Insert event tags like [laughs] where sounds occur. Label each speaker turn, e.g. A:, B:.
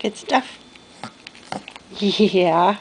A: Good stuff. [laughs] Yeah.